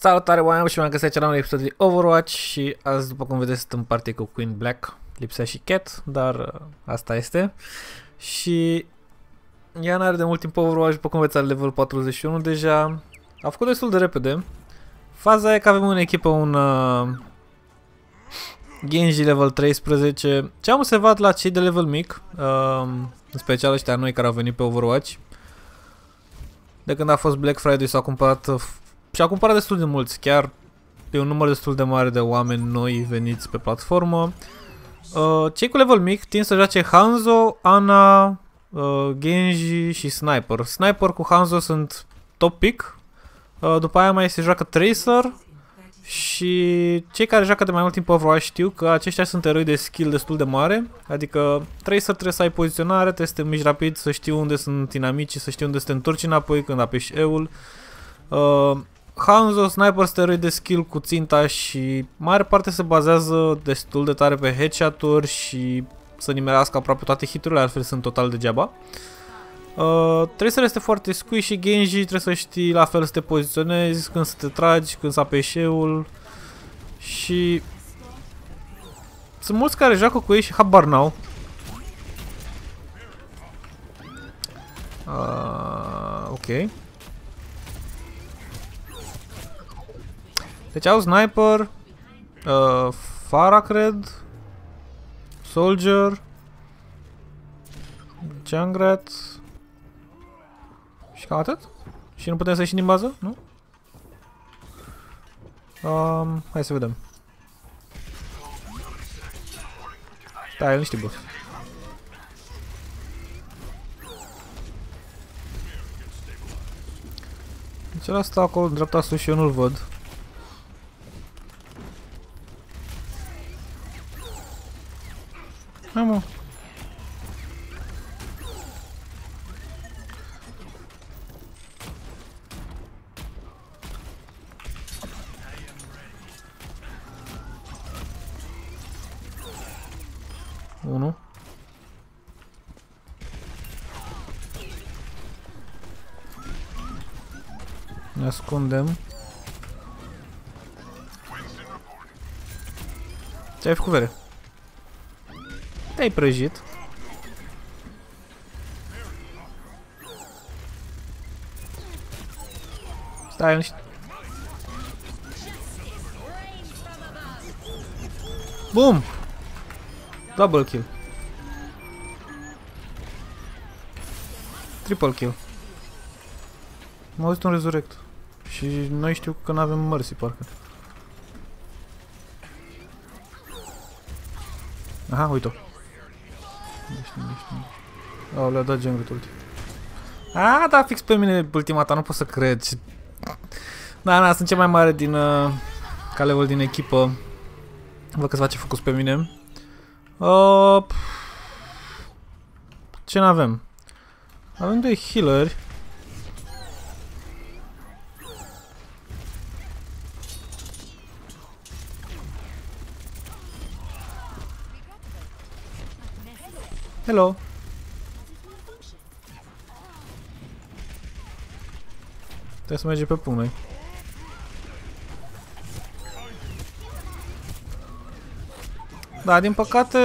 Salutare oameni și m-am găsit la un episod de Overwatch și azi, după cum vedeți, sunt în partie cu Queen Black. Lipsea și Cat, dar uh, asta este. Și ea n-are de mult timp Overwatch, după cum vedeți, are level 41 deja. A făcut destul de repede. Faza e că avem în echipă un uh, Genji level 13. Ce am observat la cei de level mic, uh, în special ăștia noi care au venit pe Overwatch, de când a fost Black Friday s-au cumpărat uh, și a cumpărat destul de mulți, chiar e un număr destul de mare de oameni noi veniți pe platformă. Uh, cei cu level mic tind să joace Hanzo, Ana, uh, Genji și Sniper. Sniper cu Hanzo sunt top pick. Uh, după aia mai se joacă Tracer și cei care joacă de mai mult timp Overwatch știu că aceștia sunt eroi de skill destul de mare. Adică Tracer trebuie să ai poziționare, trebuie să te miști rapid, să știi unde sunt inamicii, să știi unde să te întorci înapoi când apeși E-ul. Uh, Hanzo, sniper steroid de skill cu ținta și mare parte se bazează destul de tare pe headshot-uri și să nimerească aproape toate hiturile, altfel sunt total degeaba. Uh, trebuie să este foarte squishy, Genji, trebuie să știi la fel să te poziționezi, când să te tragi, când să apeși ul și sunt mulți care joacă cu ei și habar n-au. Uh, ok. Deci au Sniper, uh, Fara, cred, Soldier, Jungrat și cam atât? Și nu putem să ieșim din bază? Nu? Um, hai să vedem. Da, el nu știu boss. Deci ăla stă acolo în dreapta sus și eu nu-l văd. Hai mă. Unu. Ne ascundem. Ce făcut, vere? Te-ai prăjit. Stai niște... Bum! Double kill. Triple kill. M-a auzit resurrect. Și noi știu că nu avem mercy, parcă. Aha, uite-o. Au, le-a dat jungle ulti. A, da, fix pe mine ultima ta, nu pot să cred. Da, da, sunt cel mai mare din uh, ca level din echipă. Văd că se face focus pe mine. Uh, ce n-avem? Avem doi healeri. Hello. Trebuie să mergem pe punct noi. Da, din păcate,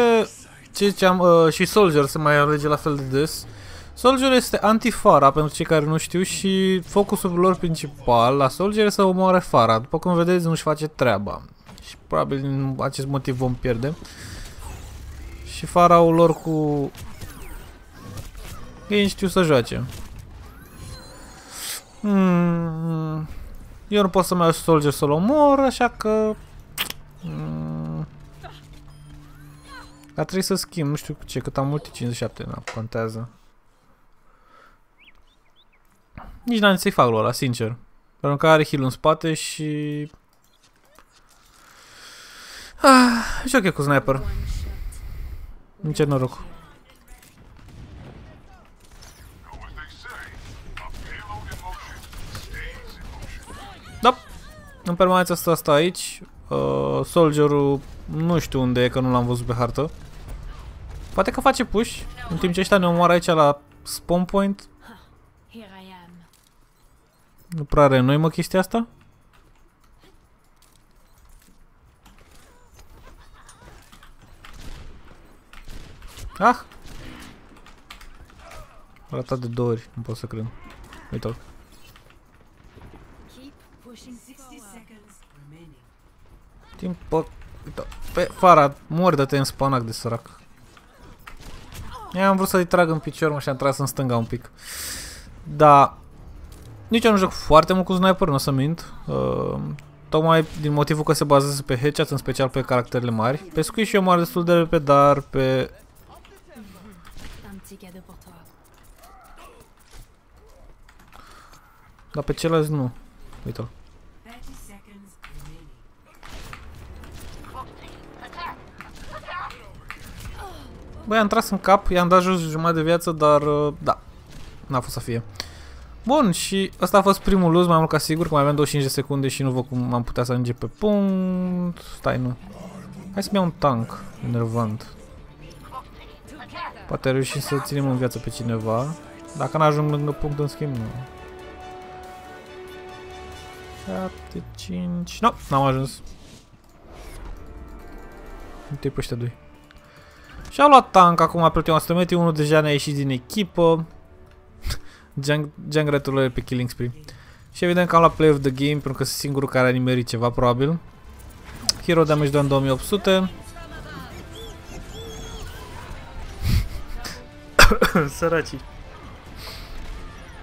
ce ziceam, uh, și Soldier se mai alege la fel de des. Soldier este anti-Fara, pentru cei care nu știu, și focusul lor principal la Soldier este să omoare Fara. După cum vedeți, nu-și face treaba. Și probabil din acest motiv vom pierde. Și Faraul lor cu... Ei știu să joace. Hmm. Eu nu pot să mai iau Soldier să-l omor, așa că... Hmm. Dar trebuie să schimb, nu știu cu ce, cât am multe 57, na, contează. Nici n-am să-i fac ăla, sincer. Pentru că are heal în spate și... Ah, joc eu cu sniper. Nici noroc. Da. În permanență asta asta aici. Uh, Soldierul nu știu unde e, că nu l-am văzut pe hartă. Poate că face push, în timp ce ăștia ne omoară aici la spawn point. Nu prea are noi mă chestia asta? Ah! A ratat de două ori, nu pot să cred. Uite-l. Keep pushing 60 seconds remaining. Timp pe... Uite, pe Fara, mor de te în spanac de sărac. Ia am vrut să-i trag în picior, mă, și am tras în stânga un pic. Da. Nici eu nu joc foarte mult cu sniper, nu o să mint. Uh, tocmai din motivul că se bazează pe headshot, în special pe caracterele mari. Pe squish eu mor destul de repede, dar pe... Dar pe celălalt nu. Uite-l. 30 seconds remaining. Băi, am tras în cap, i-am dat jos jumătate de viață, dar uh, da, n-a fost să fie. Bun, și ăsta a fost primul luz, mai mult ca sigur, că mai avem 25 de secunde și nu văd cum am putea să ajungem pe punct. Stai, nu. Hai să-mi iau un tank enervant. Poate reușim să ținem în viață pe cineva. Dacă n-ajung lângă punct, în schimb, nu. 7, 5... Nu, n-am ajuns. Uite pe ăștia doi. Și-au luat tank acum pe ultima 100 metri, unul deja ne-a ieșit din echipă. Jungletul pe killing spree. Și evident că am luat play of the game pentru că sunt singurul care a nimerit ceva probabil. Hero damage doar în 2800. Săracii.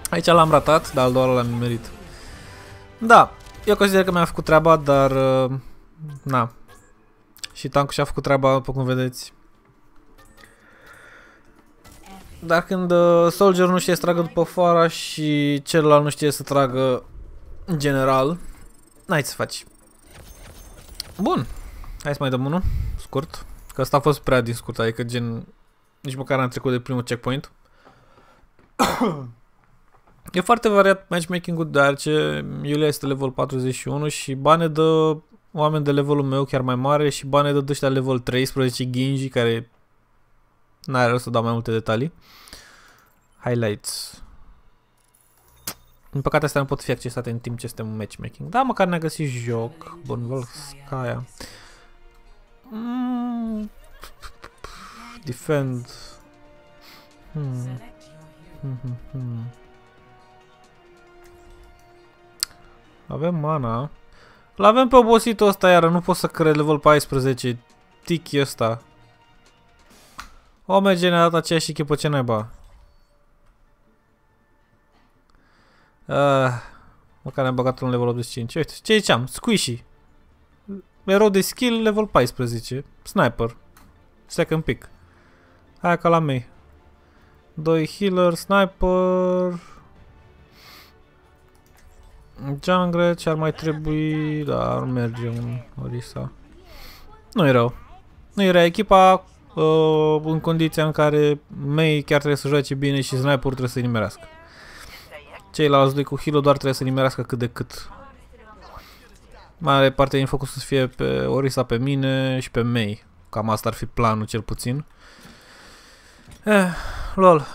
Aici l-am ratat, dar al doilea l-am nimerit. Da, eu consider că mi-a făcut treaba, dar... Uh, na. Și tankul și-a făcut treaba, după cum vedeți. Dar când uh, Soldier nu știe să tragă după fara și celălalt nu știe să tragă în general, n-ai să faci. Bun. Hai să mai dăm unul, scurt. Că asta a fost prea din scurt, adică gen... Nici măcar am trecut de primul checkpoint. e foarte variat matchmaking-ul, deoarece Iulia este level 41 și bane dă oameni de levelul meu chiar mai mare și bane dă de ăștia level 13 Genji care N-are rost să dau mai multe detalii. Highlights. Din păcate astea nu pot fi accesate în timp ce suntem în matchmaking. Da, măcar ne-a găsit joc. Bun, Volskaya. Mm. Defend. Hmm. Select your hero. Hmm, hmm, hmm. Avem mana. L-avem pe obositul ăsta iară, nu pot să cred level 14. Tiki ăsta. O merge ne-a dat aceeași echipă, ce naiba? Uh, măcar ne-am băgat un level 85. Uite, ce ziceam? Squishy. Erou de skill, level 14. Sniper. Second pick. Hai ca la mei. 2 healer, sniper. Jungle, ce ar mai trebui? Da, ar merge un Orisa. Nu e rău. Nu e rău. Echipa uh, în condiția în care Mei chiar trebuie să joace bine și sniper trebuie să-i nimerească. Ceilalți doi cu heal doar trebuie să nimerească cât de cât. Mare parte din focus să fie pe Orisa, pe mine și pe Mei. Cam asta ar fi planul cel puțin. Eh, lol.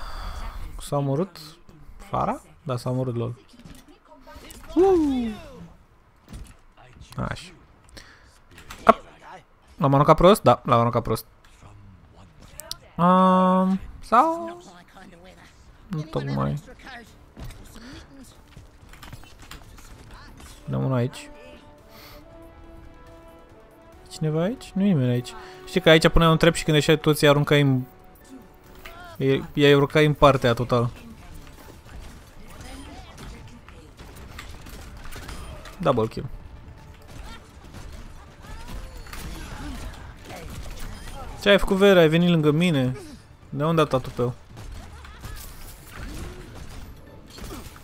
S-a omorât Fara? Da, s-a omorât lol. Uh. Așa. Up. L-am aruncat prost? Da, l-am aruncat prost. Um, sau... Nu tocmai. Dăm unul aici. Cineva aici? Nu e nimeni aici. Știi că aici puneai un trep și când ieșai toți îi aruncai în... i- I-ai urcai în partea total. Double kill. Ce ai făcut, Vera? Ai venit lângă mine? De unde a dat tupeu?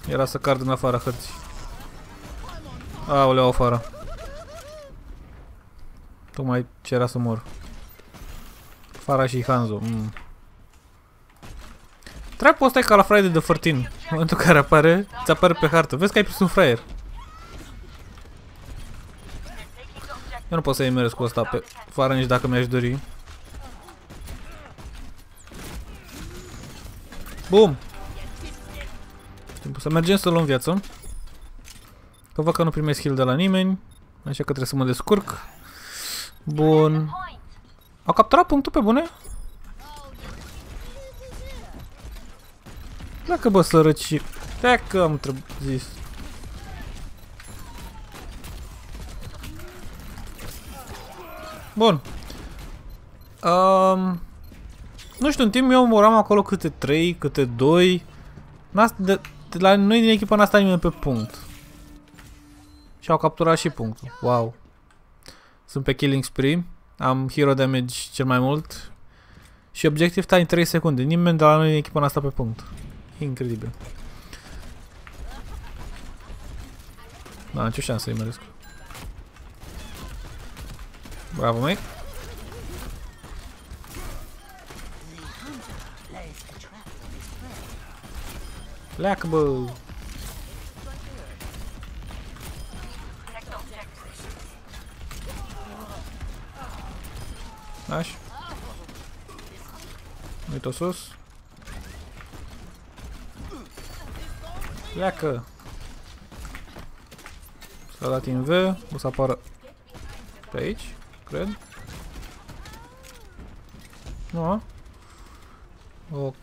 Era să card în afara hărții. Aoleu, afară. Tocmai ce era să mor. Fara și Hanzo. Mm. Trapul ăsta e ca la Friday the 14. În momentul în care apare, ți apare pe hartă. Vezi că ai prins un fraier. Eu nu pot să-i merg cu asta pe fară nici dacă mi-aș dori. Bum! Timpul să mergem să luăm viață. Că văd că nu primesc heal de la nimeni. Așa că trebuie să mă descurc. Bun. A capturat punctul pe bune? Dacă bă sărăci... Dacă am zis. Bun. Um, nu știu, în timp eu moram acolo câte 3, câte 2. De, de la noi din echipa n-a stat nimeni pe punct. Și au capturat și punctul. Wow. Sunt pe killing spree. Am hero damage cel mai mult. Și objective time 3 secunde. Nimeni de la noi din echipa n-a stat pe punct. Incredibil. Da, nicio șansă să-i măresc. Bravo, măi. Pleacă, bă! Așa. Uite-o sus. Pleacă! S-a dat in V, o să apară pe aici, cred. Nu? Ok.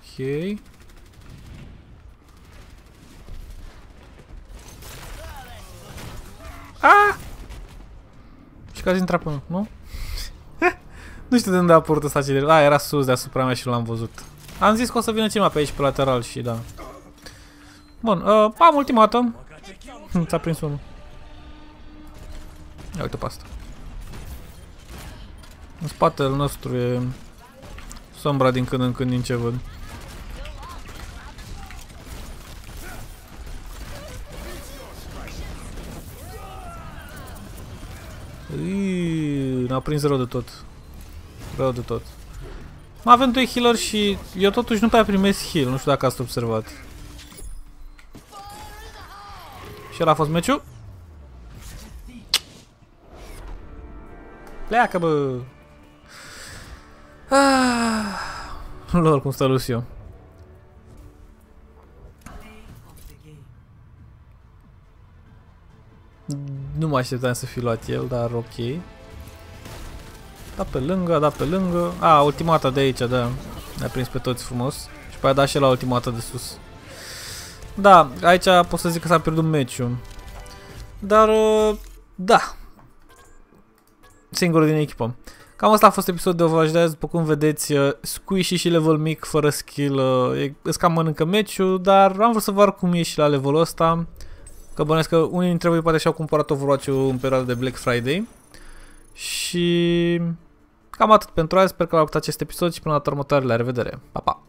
Ah! Și că ați intrat pe nu? nu știu de unde a apărut ăsta ce de... A, era sus deasupra mea și l-am văzut. Am zis că o să vină cineva pe aici pe lateral și da. Bun, uh, am ultimată. Ți-a prins unul. Ia uite pe asta. În spatele nostru e sombra din când în când din ce văd. Ne-a prins rău de tot. Rău de tot. Mai avem doi healer și eu totuși nu prea primesc heal. Nu știu dacă ați observat. Și ăla a fost meciul. Pleacă, bă! Ah. Lol, cum stă Lucio. Play of the game. Nu mă așteptam să fi luat el, dar ok. Da pe lângă, da pe lângă. A, ultimata de aici, da. Ne-a prins pe toți frumos. Și pe aia da și la ultimata de sus. Da, aici pot să zic că s-a pierdut meciul. Dar, uh, da. Singurul din echipă. Cam asta a fost episodul de Overwatch de azi, după cum vedeți, uh, squishy și level mic, fără skill, uh, e, îți cam mănâncă meciul, dar am vrut să văd cum e și la levelul ăsta. Că bănesc că unii dintre voi poate și-au cumpărat Overwatch-ul în perioada de Black Friday. Și cam atât pentru azi, sper că v-a plăcut acest episod și până la următoare, la revedere. Pa, pa!